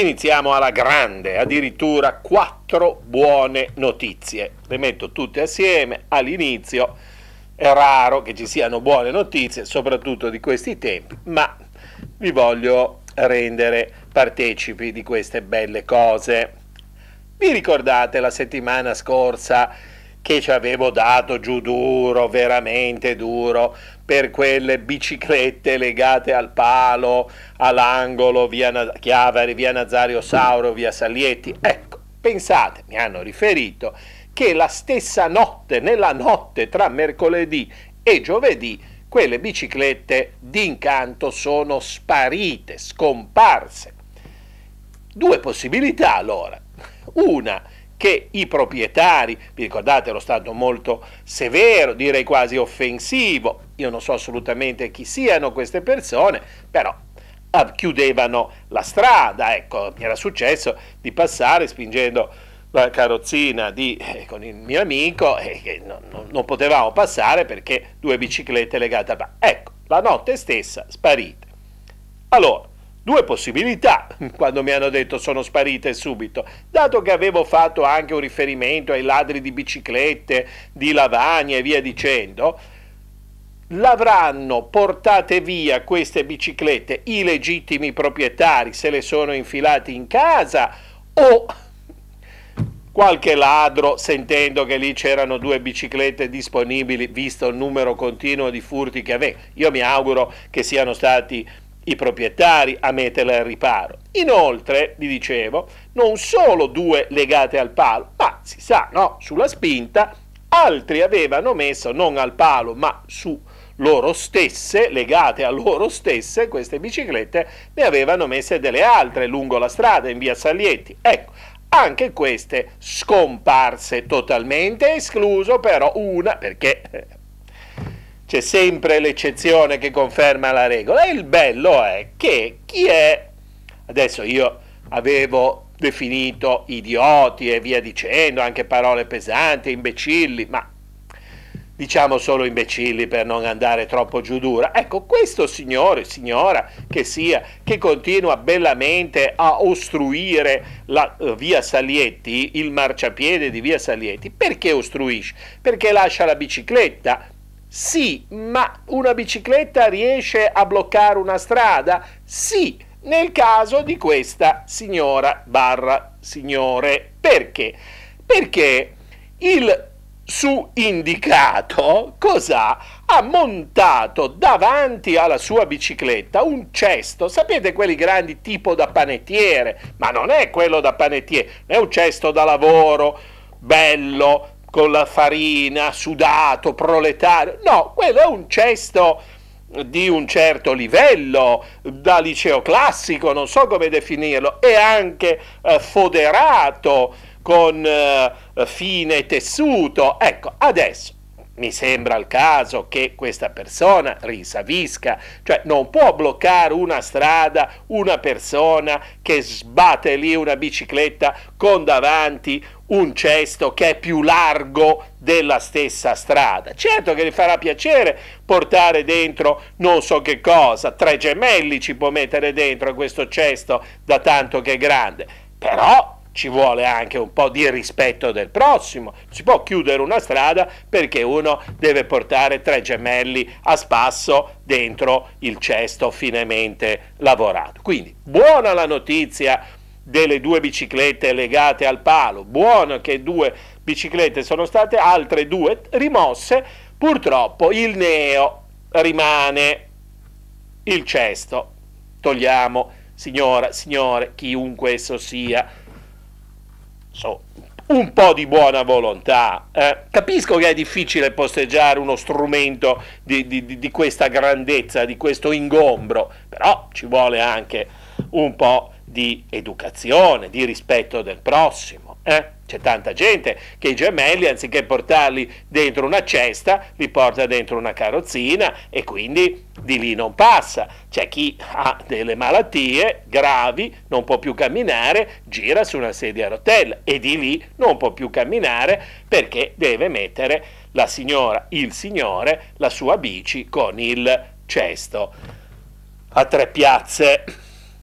iniziamo alla grande, addirittura quattro buone notizie. Le metto tutte assieme all'inizio. È raro che ci siano buone notizie, soprattutto di questi tempi, ma vi voglio rendere partecipi di queste belle cose. Vi ricordate la settimana scorsa che ci avevo dato giù duro, veramente duro, per quelle biciclette legate al palo, all'angolo, via Chiavari, via Nazario Sauro, via Salietti. Ecco, pensate, mi hanno riferito che la stessa notte, nella notte tra mercoledì e giovedì, quelle biciclette d'incanto sono sparite, scomparse. Due possibilità allora. Una, che i proprietari, vi ricordate ero stato molto severo, direi quasi offensivo, io non so assolutamente chi siano queste persone, però chiudevano la strada, ecco, mi era successo di passare spingendo la carrozzina di, eh, con il mio amico e non, non, non, potevamo passare perché due biciclette legate a... Ecco, la notte stessa sparite. Allora, due possibilità quando mi hanno detto sono sparite subito, dato che avevo fatto anche un riferimento ai ladri di biciclette, di lavagne e via dicendo, l'avranno portate via queste biciclette i legittimi proprietari se le sono infilati in casa o qualche ladro sentendo che lì c'erano due biciclette disponibili visto il numero continuo di furti che aveva. Io mi auguro che siano stati i proprietari a metterla al riparo. Inoltre, vi dicevo, non solo due legate al palo, ma si sa, no, sulla spinta, altri avevano messo non al palo, ma su loro stesse, legate a loro stesse, queste biciclette, ne avevano messe delle altre lungo la strada in via Salietti. Ecco, anche queste scomparse totalmente, escluso però una, perché eh, c'è sempre l'eccezione che conferma la regola e il bello è che chi è, adesso io avevo definito idioti e via dicendo, anche parole pesanti, imbecilli, ma diciamo solo imbecilli per non andare troppo giù dura. Ecco, questo signore, signora che sia, che continua bellamente a ostruire la uh, via Salietti, il marciapiede di via Salietti, perché ostruisce? Perché lascia la bicicletta sì, ma una bicicletta riesce a bloccare una strada? Sì, nel caso di questa signora barra signore. Perché? Perché il su indicato cosa ha montato davanti alla sua bicicletta un cesto, sapete quelli grandi tipo da panettiere, ma non è quello da panettiere, è un cesto da lavoro bello, con la farina, sudato, proletario. No, quello è un cesto di un certo livello, da liceo classico, non so come definirlo, e anche eh, foderato con eh, fine tessuto. Ecco, adesso mi sembra il caso che questa persona risavisca, cioè non può bloccare una strada una persona che sbatte lì una bicicletta con davanti un cesto che è più largo della stessa strada. Certo che gli farà piacere portare dentro non so che cosa, tre gemelli ci può mettere dentro questo cesto da tanto che è grande, però ci vuole anche un po' di rispetto del prossimo. Si può chiudere una strada perché uno deve portare tre gemelli a spasso dentro il cesto finemente lavorato. Quindi buona la notizia delle due biciclette legate al palo, buono che due biciclette sono state altre due rimosse, purtroppo il neo rimane il cesto. Togliamo, signora, signore, chiunque esso sia, so, un po' di buona volontà. Eh, capisco che è difficile posteggiare uno strumento di, di, di, questa grandezza, di questo ingombro, però ci vuole anche un po' di educazione, di rispetto del prossimo. Eh? C'è tanta gente che i gemelli, anziché portarli dentro una cesta, li porta dentro una carrozzina e quindi di lì non passa. C'è chi ha delle malattie gravi, non può più camminare, gira su una sedia a rotella e di lì non può più camminare perché deve mettere la signora, il signore, la sua bici con il cesto a tre piazze.